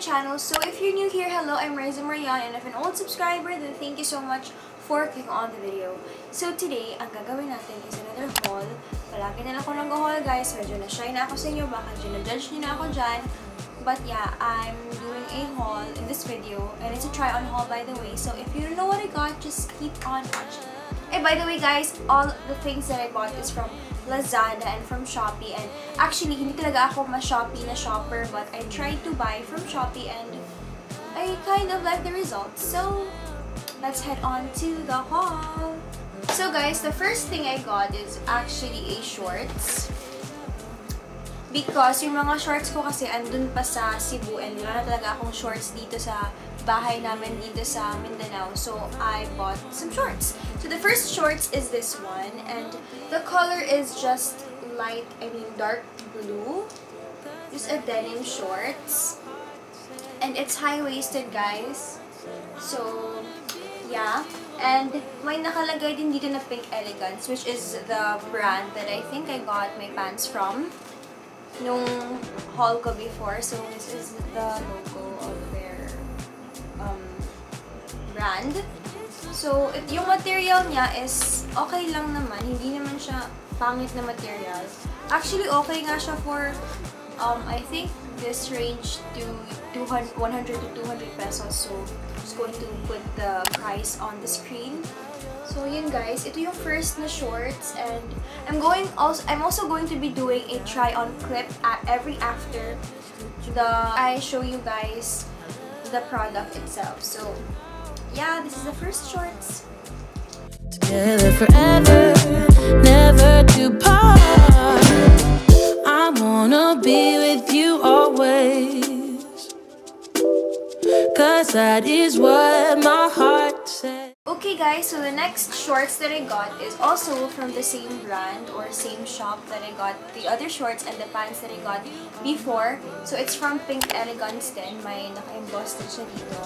channel. So if you're new here, hello, I'm Riza Marian, and if an old subscriber, then thank you so much for clicking on the video. So today, ang gagawin natin is another haul. Palagi na lang ako nag-haul guys, medyo na-shy na ako sa inyo, baka judge niyo na ako dyan. But yeah, I'm doing a haul in this video, and it's a try-on haul by the way. So if you don't know what I got, just keep on watching. And by the way guys, all the things that I bought is from Lazada and from Shopee. And actually, hindi talaga ako ma-Shopee na shopper, but I tried to buy from Shopee and I kind of like the results. So, let's head on to the haul. So guys, the first thing I got is actually a shorts. Because yung mga shorts ko kasi andun pa sa Cebu and wala na talaga akong shorts dito sa bahay namin dito sa Mindanao. So, I bought some shorts. So, the first shorts is this one. And the color is just light, I mean dark blue. Just a denim shorts. And it's high-waisted, guys. So, yeah. And may nakalagay din dito na Pink Elegance, which is the brand that I think I got my pants from nung haul ko before. So, this is the logo of their um, brand. So, it, yung material niya is okay lang naman. Hindi naman siya pangit na material. Actually, okay nga siya for, um, I think, this range to 200, 100 to 200 pesos. So, just going to put the price on the screen. So, yun guys. Ito yung first na shorts. And I'm going also, I'm also going to be doing a try-on clip at every after the I show you guys the product itself. So, yeah, this is the first shorts. Together forever, never to part. I wanna be with you always. Cause that is what my heart said. Okay guys, so the next shorts that I got is also from the same brand or same shop that I got the other shorts and the pants that I got before. So it's from Pink Elegance din. May naka-emboss din siya dito.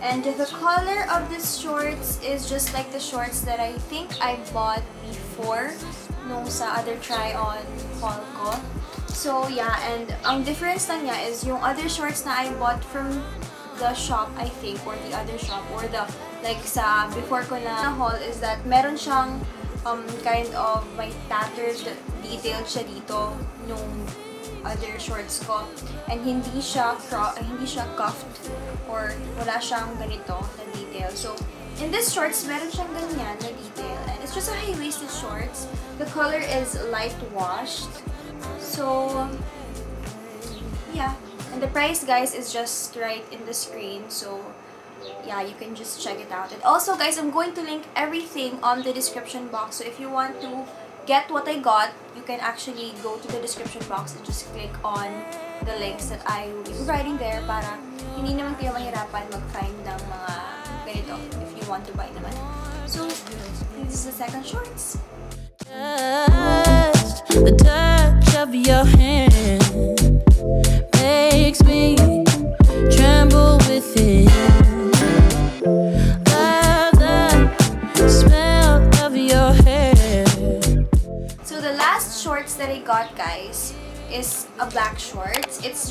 And the color of this shorts is just like the shorts that I think I bought before nung sa other try-on haul ko. So yeah, and ang difference lang niya is yung other shorts na I bought from the shop, I think, or the other shop, or the, like, sa before ko na haul is that meron siyang um, kind of may tattered detailed siya dito nung other shorts ko. And hindi siya, cro- hindi siya cuffed or wala siyang ganito na detail. So, in this shorts, meron siyang ganyan na detail. And it's just a high-waisted shorts. The color is light washed. So, yeah. And the price, guys, is just right in the screen. So, yeah, you can just check it out. And also, guys, I'm going to link everything on the description box. So, if you want to get what I got, you can actually go to the description box and just click on the links that I will be providing there para hindi naman kayo mahirapan mag-find ng mga ganito if you want to buy naman. So, this is the second shorts. The touch of your hand makes me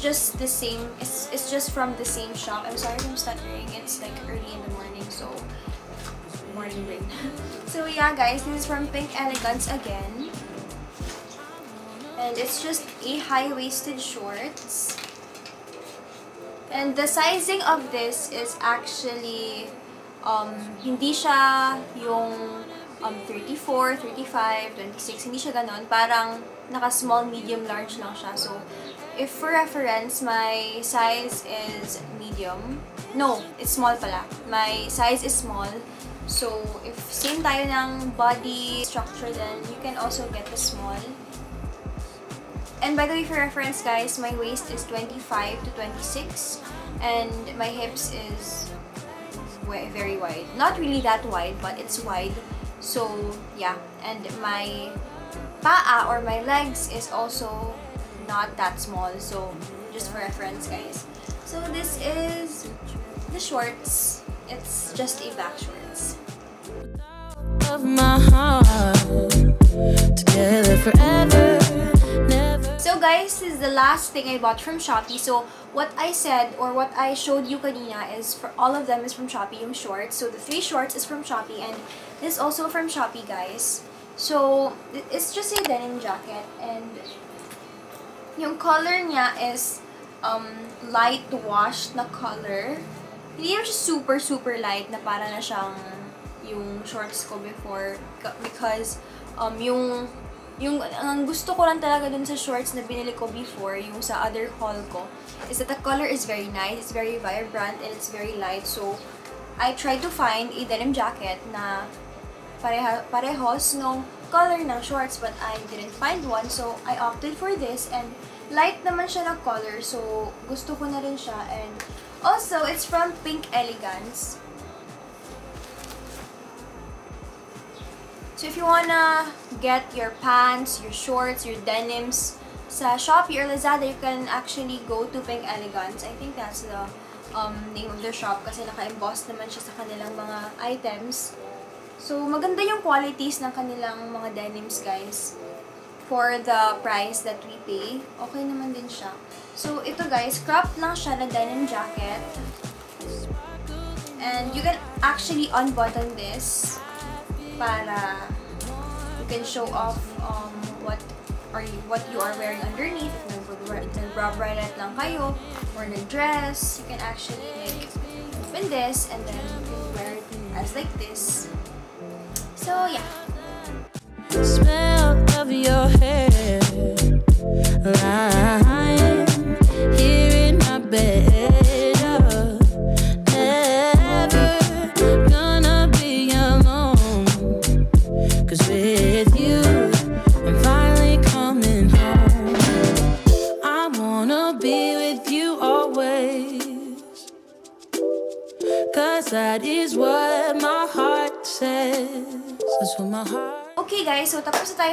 just the same. It's it's just from the same shop. I'm sorry if I'm stuttering. It's like early in the morning, so morning rain. so yeah, guys, this is from Pink Elegance again, and it's just a high-waisted shorts. And the sizing of this is actually um, hindi siya yung um, 34, 35, 26, hindi siya ganon. Parang naka-small, medium, large lang siya. So, if for reference, my size is medium. No, it's small pala. My size is small. So, if same tayo ng body structure then you can also get the small. And by the way, for reference guys, my waist is 25 to 26 and my hips is very wide. Not really that wide, but it's wide. So, yeah. And my paa or my legs is also not that small. So, just for reference, guys. So, this is the shorts. It's just a black shorts. Of my heart, together forever, never. So, guys, this is the last thing I bought from Shopee. So, what I said or what I showed you kanina is for all of them is from Shopee, yung shorts. So, the three shorts is from Shopee and this is also from Shopee, guys. So, it's just a denim jacket and yung color niya is um, light wash na color. Hindi naman siya super, super light na para na siyang yung shorts ko before because um, yung yung ang gusto ko lang talaga dun sa shorts na binili ko before, yung sa other haul ko, is that the color is very nice, it's very vibrant, and it's very light. So, I tried to find a denim jacket na pareha, parehos nung color ng shorts, but I didn't find one. So, I opted for this, and light naman siya na color, so gusto ko na rin siya. And also, it's from Pink Elegance. So if you wanna get your pants, your shorts, your denims sa Shopee or Lazada, you can actually go to Pink Elegance. I think that's the um, name of their shop kasi naka-emboss naman siya sa kanilang mga items. So maganda yung qualities ng kanilang mga denims, guys. For the price that we pay, okay naman din siya. So ito guys, crop lang siya na denim jacket. And you can actually unbutton this para you can show off um, what are you what you are wearing underneath. If nag-bra bralette lang kayo or nag-dress, you can actually like open this and then you can wear it as like this. So yeah. Smell of your hair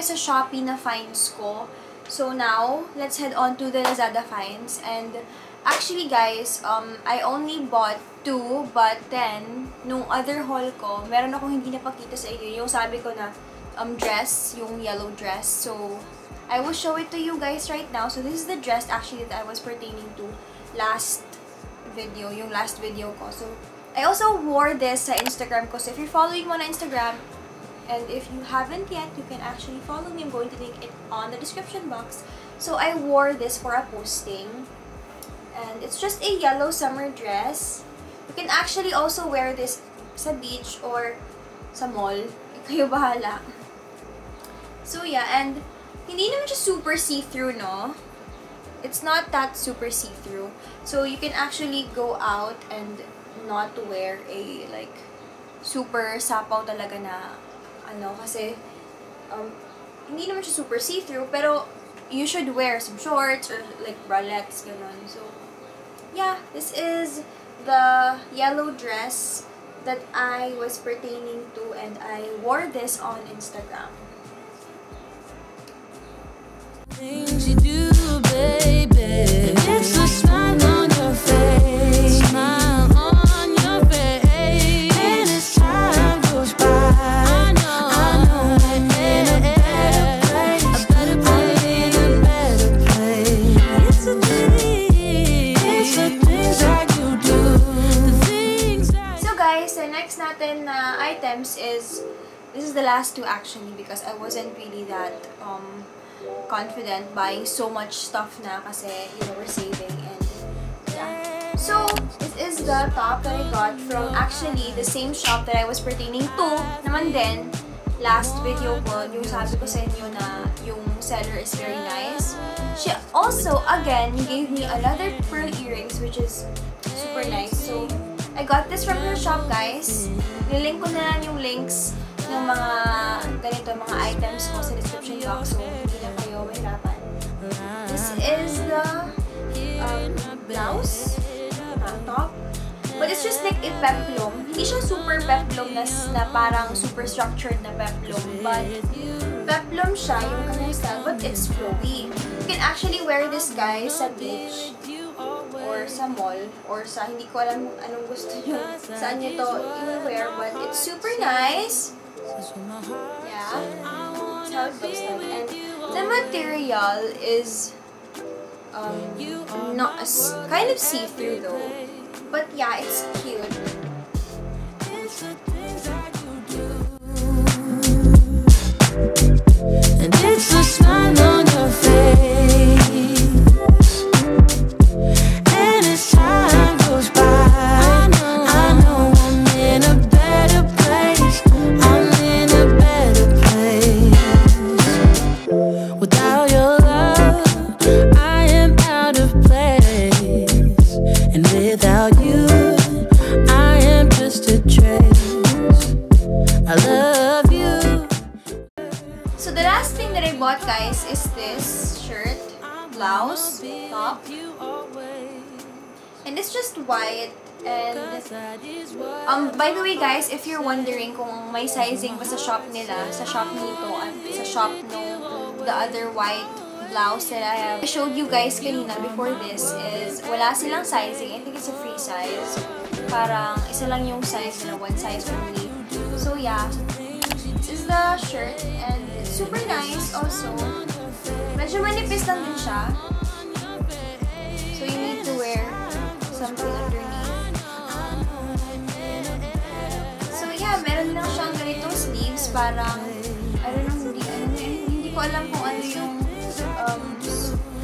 tayo sa Shopee na finds ko. So now, let's head on to the Lazada finds. And actually guys, um, I only bought two, but then, nung other haul ko, meron akong hindi napakita sa inyo. Yung sabi ko na um, dress, yung yellow dress. So, I will show it to you guys right now. So this is the dress actually that I was pertaining to last video, yung last video ko. So, I also wore this sa Instagram ko. So if you're following mo na Instagram, And if you haven't yet, you can actually follow me. I'm going to link it on the description box. So I wore this for a posting. And it's just a yellow summer dress. You can actually also wear this sa beach or sa mall. Kayo bahala. So yeah, and hindi naman siya super see-through, no? It's not that super see-through. So you can actually go out and not wear a like super sapaw talaga na ano, kasi, um, hindi naman siya super see-through, pero you should wear some shorts or like bralettes, ganun. So, yeah, this is the yellow dress that I was pertaining to and I wore this on Instagram. Things you do, baby. Last two actually because I wasn't really that um, confident buying so much stuff na kasi, you know, we're saving and yeah. So, this is the top that I got from actually the same shop that I was pertaining to naman din last video ko, yung sabi ko sa inyo na yung seller is very nice. She also, again, gave me another pearl earrings which is super nice. So, I got this from her shop, guys. Nilink ko na lang yung links ng mga ganito, mga items ko sa description box. So, hindi na kayo mahirapan. This is the um, blouse, uh, top. But it's just like a peplum. Hindi siya super peplum na, na parang super structured na peplum. But peplum siya, yung kanyang style, but it's flowy. You can actually wear this guys sa beach or sa mall or sa hindi ko alam anong gusto nyo saan nyo to i-wear but it's super nice yeah that's how it looks like and the material is um, not as kind of see-through though. But yeah, it's cute. It's the things that you do. And it's the smile Out of place. And without you, I am just a. So the last thing that I bought, guys, is this shirt, blouse, top, and it's just white. And um, by the way, guys, if you're wondering kung may sizing ba sa shop nila, sa shop nito, sa shop no, the other white blouse that I have showed you guys kanina before this is wala silang sizing. I think it's a free size. Parang isa lang yung size nila, one size only. So yeah, this is the shirt and it's super nice also. Medyo manipis lang din siya. So you need to wear something underneath. So yeah, meron lang siyang ganitong sleeves, parang, ko alam kung ano yung um,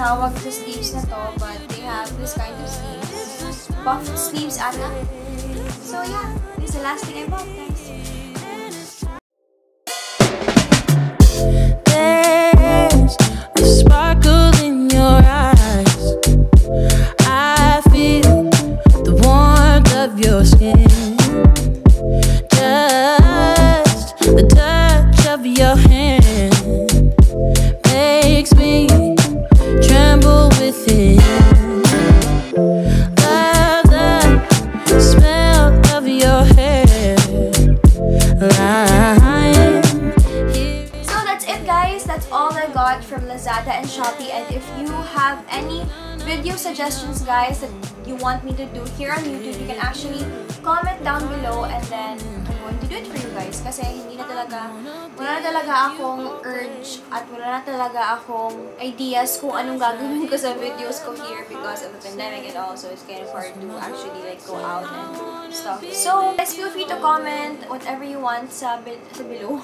tawag sa sleeves na to, but they have this kind of sleeves. Puffed sleeves ata. So yeah, this is the last thing I bought, suggestions guys that you want me to do here on YouTube, you can actually comment down below and then I'm going to do it for you guys. Kasi hindi na talaga, wala na talaga akong urge at wala na talaga akong ideas kung anong gagawin ko sa videos ko here because of the pandemic and all. So it's kind of hard to actually like go out and stuff. So guys, feel free to comment whatever you want sa, bil- sa below.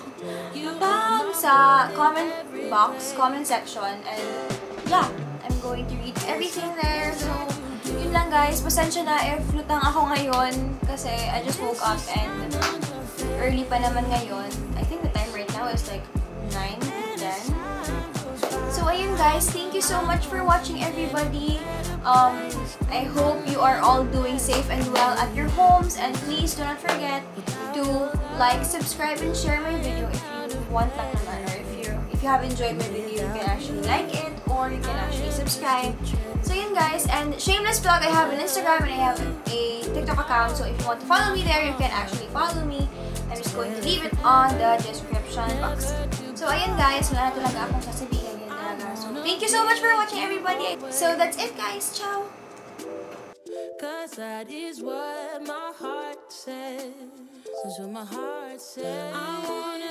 Bang! Sa comment box, comment section. And yeah, I'm going to read everything there. Lang guys. Pasensya na if lutang ako ngayon kasi I just woke up and early pa naman ngayon. I think the time right now is like 9, 10. So, ayun guys. Thank you so much for watching everybody. Um, I hope you are all doing safe and well at your homes. And please do not forget to like, subscribe, and share my video if you want lang naman. Or if you if you have enjoyed my video, you can actually like it you can actually subscribe. So yun guys, and Shameless Vlog, I have an Instagram and I have a TikTok account. So if you want to follow me there, you can actually follow me. I'm just going to leave it on the description box. So ayun guys, wala talaga akong sasabihin yun talaga. So thank you so much for watching everybody. So that's it guys. Ciao! Cause that is what my heart says. That's what my heart says. I want